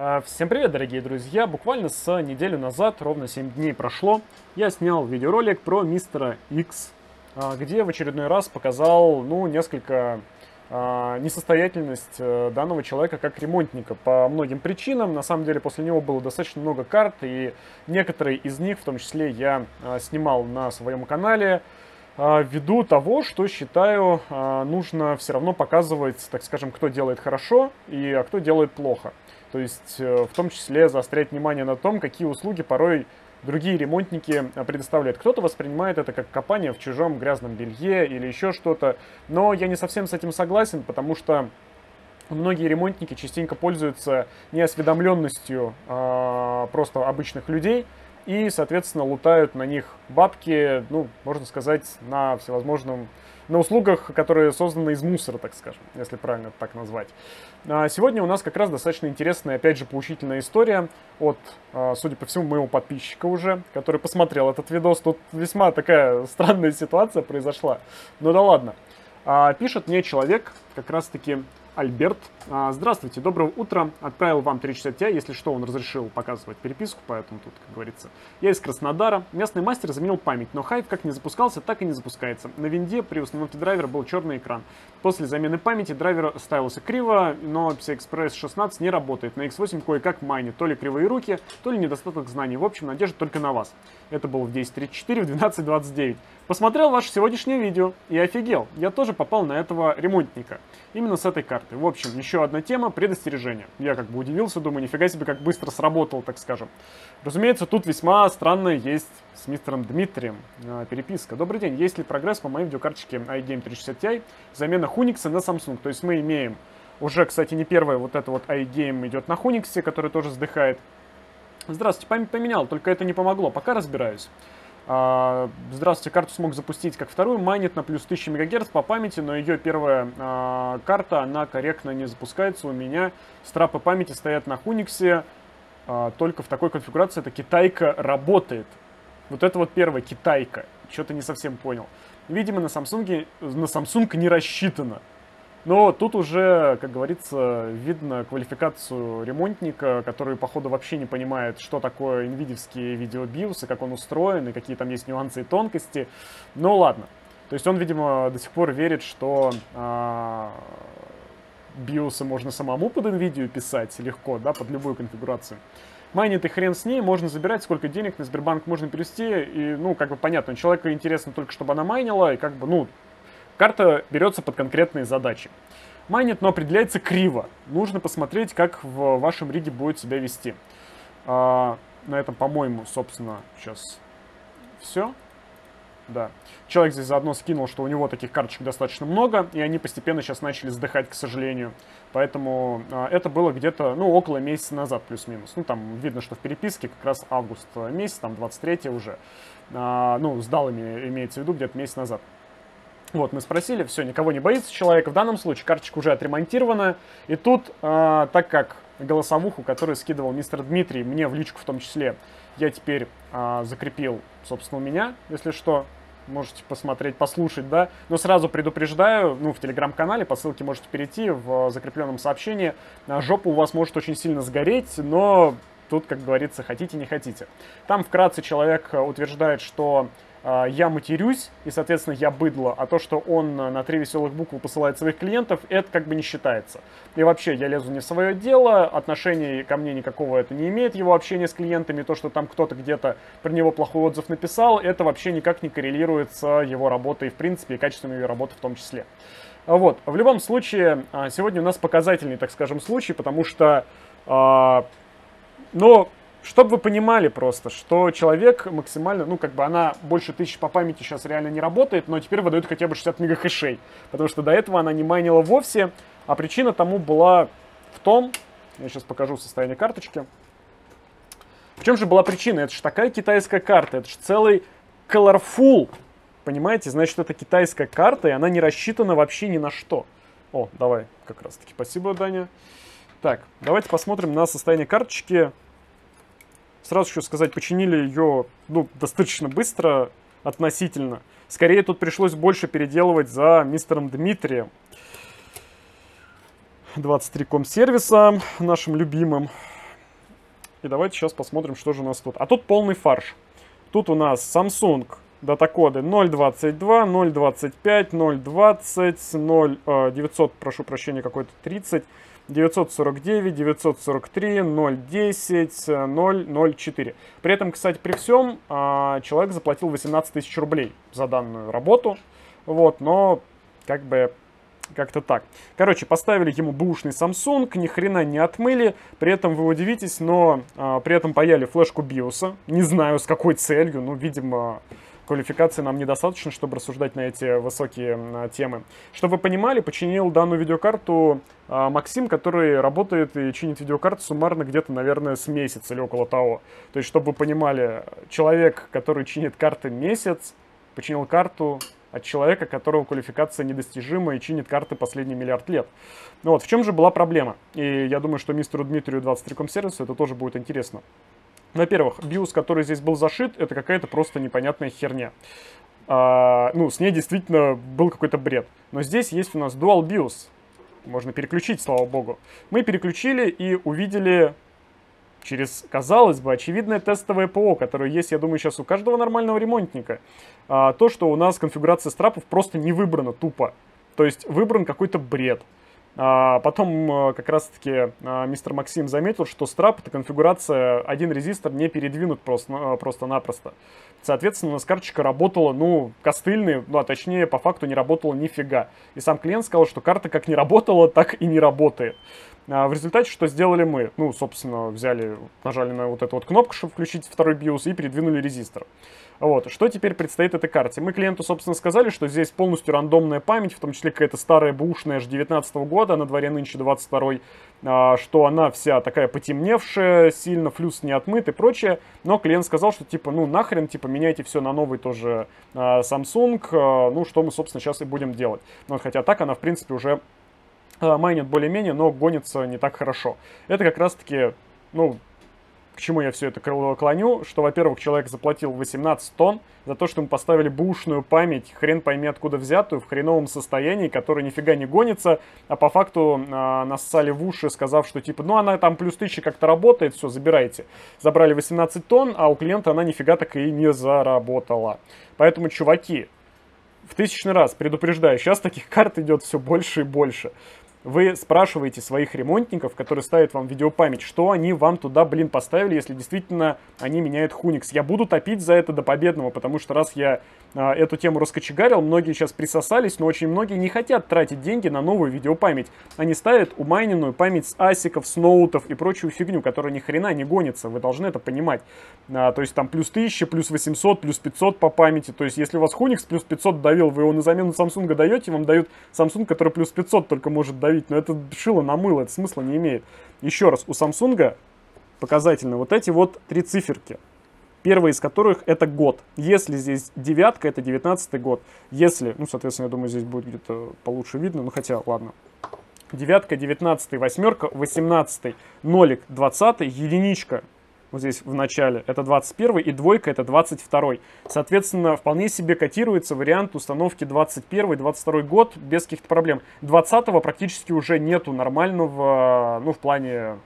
А, всем привет, дорогие друзья! Буквально с неделю назад, ровно 7 дней прошло, я снял видеоролик про мистера X, а, где в очередной раз показал, ну, несколько а, несостоятельность э, данного человека как ремонтника по многим причинам. На самом деле после него было достаточно много карт, и некоторые из них, в том числе, я снимал на своем канале. Ввиду того, что считаю, нужно все равно показывать, так скажем, кто делает хорошо и а кто делает плохо. То есть э, в том числе заострять внимание на том, какие услуги порой другие ремонтники предоставляют. Кто-то воспринимает это как копание в чужом грязном белье или еще что-то, но я не совсем с этим согласен, потому что многие ремонтники частенько пользуются неосведомленностью э, просто обычных людей, и, соответственно, лутают на них бабки, ну, можно сказать, на всевозможном, на услугах, которые созданы из мусора, так скажем, если правильно так назвать. А сегодня у нас как раз достаточно интересная, опять же, поучительная история от, а, судя по всему, моего подписчика уже, который посмотрел этот видос. Тут весьма такая странная ситуация произошла. Ну да ладно. А, пишет мне человек, как раз-таки Альберт. А, здравствуйте, доброго утра. Отправил вам 360 Ti, если что, он разрешил показывать переписку, поэтому тут, как говорится. Я из Краснодара. Местный мастер заменил память, но хайп как не запускался, так и не запускается. На винде при установке драйвера был черный экран. После замены памяти драйвер ставился криво, но PCI-Express 16 не работает. На X8 кое-как майнит. То ли кривые руки, то ли недостаток знаний. В общем, надежда только на вас. Это было в 10.34, в 12.29. Посмотрел ваше сегодняшнее видео и офигел. Я тоже попал на этого ремонтника. Именно с этой карты. В общем, еще одна тема предостережения. Я как бы удивился, думаю, нифига себе, как быстро сработал, так скажем. Разумеется, тут весьма странная есть с мистером Дмитрием э, переписка. Добрый день, есть ли прогресс по моей видеокарточке iGame 360 Ti? Замена Hunix на Samsung. То есть мы имеем уже, кстати, не первое, вот это вот iGame идет на Hunix, который тоже сдыхает. Здравствуйте, память поменял, только это не помогло. Пока разбираюсь. А, здравствуйте, карту смог запустить как вторую, майнит на плюс 1000 МГц по памяти, но ее первая а, карта, она корректно не запускается у меня. Страпы памяти стоят на Хуниксе, а, только в такой конфигурации эта китайка работает. Вот это вот первая китайка, что-то не совсем понял. Видимо, на Samsung, на Samsung не рассчитано. Но тут уже, как говорится, видно квалификацию ремонтника, который, походу, вообще не понимает, что такое NVIDIA видеобиосы, как он устроен и какие там есть нюансы и тонкости. Ну ладно. То есть он, видимо, до сих пор верит, что а, биосы можно самому под NVIDIA писать легко, да, под любую конфигурацию. Майнит и хрен с ней, можно забирать, сколько денег на Сбербанк можно перевести, и, ну, как бы понятно, человеку интересно только, чтобы она майнила, и как бы, ну, Карта берется под конкретные задачи. Майнит, но определяется криво. Нужно посмотреть, как в вашем риге будет себя вести. А, на этом, по-моему, собственно, сейчас все. Да. Человек здесь заодно скинул, что у него таких карточек достаточно много, и они постепенно сейчас начали сдыхать, к сожалению. Поэтому а, это было где-то, ну, около месяца назад, плюс-минус. Ну, там видно, что в переписке как раз август месяц, там 23 уже. А, ну, сдал имеется в виду где-то месяц назад. Вот, мы спросили, все, никого не боится человек. В данном случае карточка уже отремонтирована. И тут, э, так как голосовуху, которую скидывал мистер Дмитрий, мне в личку в том числе, я теперь э, закрепил, собственно, у меня, если что, можете посмотреть, послушать, да. Но сразу предупреждаю, ну, в телеграм-канале, по ссылке можете перейти в закрепленном сообщении. Жопа у вас может очень сильно сгореть, но тут, как говорится, хотите, не хотите. Там вкратце человек утверждает, что а, я матерюсь, и, соответственно, я быдло, а то, что он на три веселых буквы посылает своих клиентов, это как бы не считается. И вообще, я лезу не в свое дело, отношения ко мне никакого это не имеет, его общение с клиентами, то, что там кто-то где-то про него плохой отзыв написал, это вообще никак не коррелирует с его работой, в принципе, и качеством ее работы в том числе. Вот, в любом случае, а, сегодня у нас показательный, так скажем, случай, потому что, э, ну, чтобы вы понимали просто, что человек максимально, ну, как бы она больше тысячи по памяти сейчас реально не работает, но теперь выдает хотя бы 60 мегахэшей, потому что до этого она не майнила вовсе, а причина тому была в том, я сейчас покажу состояние карточки, в чем же была причина? Это же такая китайская карта, это же целый colorful, понимаете? Значит, это китайская карта, и она не рассчитана вообще ни на что. О, давай, как раз таки, спасибо, Даня. Так, давайте посмотрим на состояние карточки. Сразу хочу сказать, починили ее ну, достаточно быстро относительно. Скорее тут пришлось больше переделывать за мистером Дмитрием. 23 ком сервиса нашим любимым. И давайте сейчас посмотрим, что же у нас тут. А тут полный фарш. Тут у нас Samsung датакоды 0.22, 0.25, 0.20, 0, 900, прошу прощения, какой-то 30, 949, 943, 010, 004. При этом, кстати, при всем а, человек заплатил 18 тысяч рублей за данную работу. Вот, но как бы как-то так. Короче, поставили ему бушный Samsung, ни хрена не отмыли. При этом вы удивитесь, но а, при этом паяли флешку BIOS. Не знаю, с какой целью. Ну, видимо, квалификации нам недостаточно, чтобы рассуждать на эти высокие темы. Чтобы вы понимали, починил данную видеокарту а, Максим, который работает и чинит видеокарту суммарно где-то, наверное, с месяца или около того. То есть, чтобы вы понимали, человек, который чинит карты месяц, починил карту от человека, которого квалификация недостижима и чинит карты последний миллиард лет. Ну вот, в чем же была проблема? И я думаю, что мистеру Дмитрию 23 сервису это тоже будет интересно. Во-первых, биос, который здесь был зашит, это какая-то просто непонятная херня. А, ну, с ней действительно был какой-то бред. Но здесь есть у нас Dual BIOS. Можно переключить, слава богу. Мы переключили и увидели через, казалось бы, очевидное тестовое ПО, которое есть, я думаю, сейчас у каждого нормального ремонтника. А, то, что у нас конфигурация страпов просто не выбрана тупо. То есть выбран какой-то бред. А потом э, как раз-таки а, мистер Максим заметил, что страп это конфигурация, один резистор не передвинут просто, э, просто-напросто. Соответственно, у нас карточка работала, ну, костыльный, ну, а точнее, по факту не работала нифига. И сам клиент сказал, что карта как не работала, так и не работает. А в результате что сделали мы? Ну, собственно, взяли, нажали на вот эту вот кнопку, чтобы включить второй BIOS и передвинули резистор. Вот. Что теперь предстоит этой карте? Мы клиенту, собственно, сказали, что здесь полностью рандомная память, в том числе какая-то старая бушная аж 19 года, на дворе нынче 22 а, что она вся такая потемневшая, сильно флюс не отмыт и прочее. Но клиент сказал, что типа, ну нахрен, типа, меняйте все на новый тоже а, Samsung, ну что мы, собственно, сейчас и будем делать. Ну, хотя так она, в принципе, уже майнит более-менее, но гонится не так хорошо. Это как раз-таки, ну, к чему я все это клоню, что, во-первых, человек заплатил 18 тонн за то, что мы поставили бушную память, хрен пойми откуда взятую, в хреновом состоянии, которая нифига не гонится, а по факту э, нассали в уши, сказав, что типа, ну она там плюс 1000 как-то работает, все, забирайте. Забрали 18 тонн, а у клиента она нифига так и не заработала. Поэтому, чуваки, в тысячный раз предупреждаю, сейчас таких карт идет все больше и больше вы спрашиваете своих ремонтников, которые ставят вам видеопамять, что они вам туда, блин, поставили, если действительно они меняют Hunix. Я буду топить за это до победного, потому что раз я эту тему раскочегарил, многие сейчас присосались, но очень многие не хотят тратить деньги на новую видеопамять. Они ставят умайненную память с асиков, с ноутов и прочую фигню, которая ни хрена не гонится, вы должны это понимать. А, то есть там плюс 1000, плюс 800, плюс 500 по памяти. То есть если у вас Hunix плюс 500 давил, вы его на замену Samsung даете, вам дают Samsung, который плюс 500 только может давить давить, но это шило на мыло, это смысла не имеет. Еще раз, у Samsung показательно вот эти вот три циферки. Первый из которых это год. Если здесь девятка, это девятнадцатый год. Если, ну, соответственно, я думаю, здесь будет где-то получше видно, ну, хотя, ладно. Девятка, девятнадцатый, восьмерка, восемнадцатый, нолик, двадцатый, единичка, вот здесь в начале, это 21 и двойка это 22. Соответственно, вполне себе котируется вариант установки 21-22 год без каких-то проблем. 20 практически уже нету нормального, ну, в плане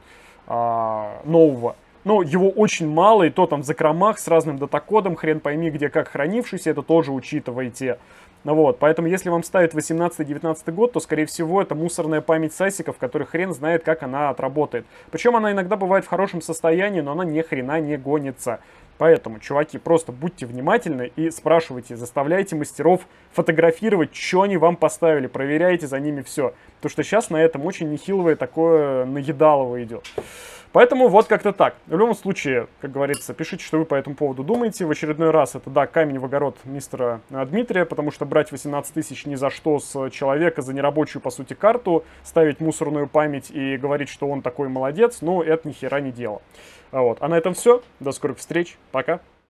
а, нового. Но его очень мало, и то там в закромах с разным датакодом, хрен пойми где как хранившийся, это тоже учитывайте. Вот, поэтому если вам ставят 18-19 год, то, скорее всего, это мусорная память сасиков, который хрен знает, как она отработает. Причем она иногда бывает в хорошем состоянии, но она ни хрена не гонится. Поэтому, чуваки, просто будьте внимательны и спрашивайте, заставляйте мастеров фотографировать, что они вам поставили, проверяйте за ними все. Потому что сейчас на этом очень нехиловое такое наедалово идет. Поэтому вот как-то так. В любом случае, как говорится, пишите, что вы по этому поводу думаете. В очередной раз это, да, камень в огород мистера э, Дмитрия, потому что брать 18 тысяч ни за что с человека за нерабочую, по сути, карту, ставить мусорную память и говорить, что он такой молодец, ну, это ни хера не дело. Вот. А на этом все. До скорых встреч. Пока.